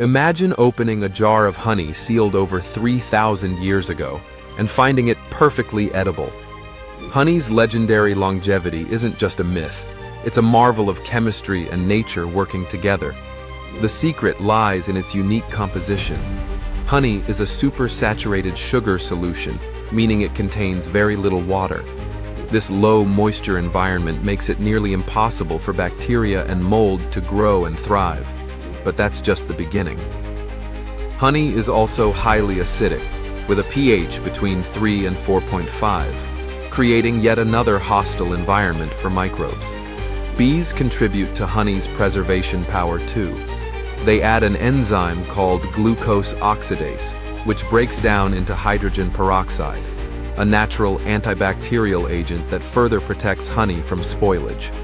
Imagine opening a jar of honey sealed over 3,000 years ago and finding it perfectly edible. Honey's legendary longevity isn't just a myth, it's a marvel of chemistry and nature working together. The secret lies in its unique composition. Honey is a supersaturated sugar solution, meaning it contains very little water. This low moisture environment makes it nearly impossible for bacteria and mold to grow and thrive. But that's just the beginning. Honey is also highly acidic, with a pH between 3 and 4.5, creating yet another hostile environment for microbes. Bees contribute to honey's preservation power too. They add an enzyme called glucose oxidase, which breaks down into hydrogen peroxide, a natural antibacterial agent that further protects honey from spoilage.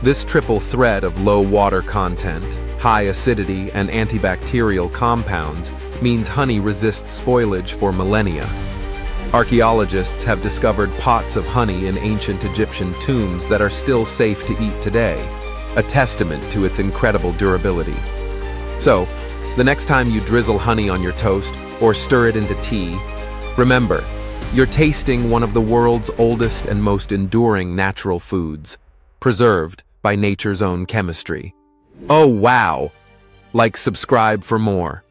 This triple threat of low water content, high acidity, and antibacterial compounds means honey resists spoilage for millennia. Archaeologists have discovered pots of honey in ancient Egyptian tombs that are still safe to eat today, a testament to its incredible durability. So, the next time you drizzle honey on your toast or stir it into tea, remember, you're tasting one of the world's oldest and most enduring natural foods, preserved by nature's own chemistry. Oh wow! Like, subscribe for more.